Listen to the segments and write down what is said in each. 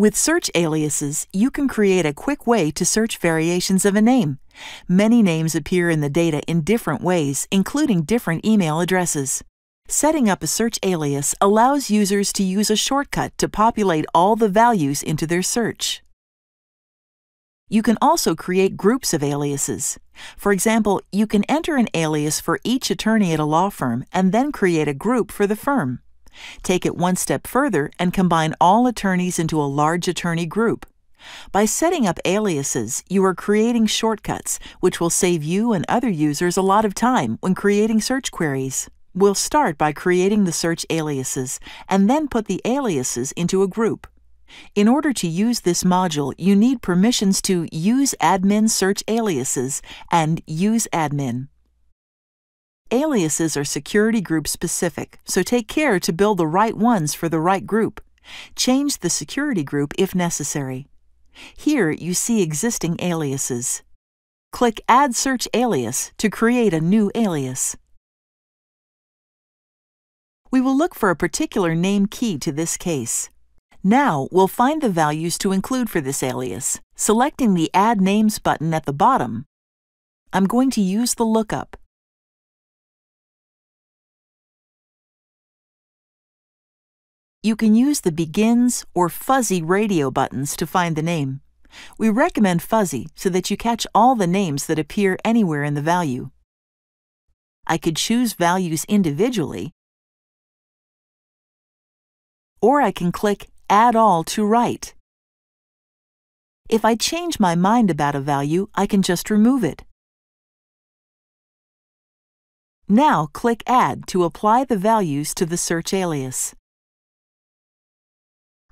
With search aliases, you can create a quick way to search variations of a name. Many names appear in the data in different ways, including different email addresses. Setting up a search alias allows users to use a shortcut to populate all the values into their search. You can also create groups of aliases. For example, you can enter an alias for each attorney at a law firm and then create a group for the firm. Take it one step further and combine all attorneys into a large attorney group. By setting up aliases, you are creating shortcuts, which will save you and other users a lot of time when creating search queries. We'll start by creating the search aliases and then put the aliases into a group. In order to use this module, you need permissions to Use Admin Search Aliases and Use Admin. Aliases are security group specific, so take care to build the right ones for the right group. Change the security group if necessary. Here you see existing aliases. Click Add Search Alias to create a new alias. We will look for a particular name key to this case. Now we'll find the values to include for this alias, selecting the Add Names button at the bottom. I'm going to use the lookup. You can use the begins or fuzzy radio buttons to find the name. We recommend fuzzy so that you catch all the names that appear anywhere in the value. I could choose values individually, or I can click Add All to Right. If I change my mind about a value, I can just remove it. Now click Add to apply the values to the search alias.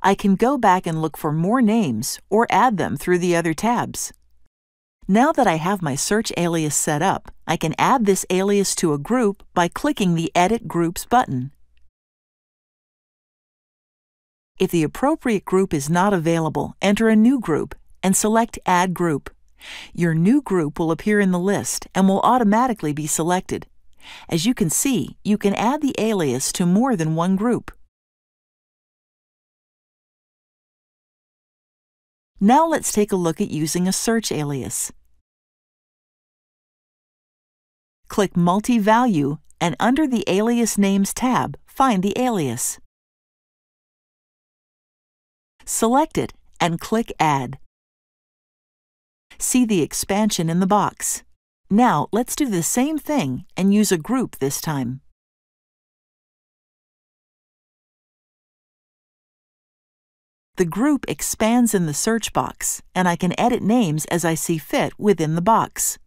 I can go back and look for more names or add them through the other tabs. Now that I have my search alias set up, I can add this alias to a group by clicking the Edit Groups button. If the appropriate group is not available, enter a new group and select Add Group. Your new group will appear in the list and will automatically be selected. As you can see, you can add the alias to more than one group. Now let's take a look at using a search alias. Click Multi-Value and under the Alias Names tab, find the alias. Select it and click Add. See the expansion in the box. Now let's do the same thing and use a group this time. The group expands in the search box, and I can edit names as I see fit within the box.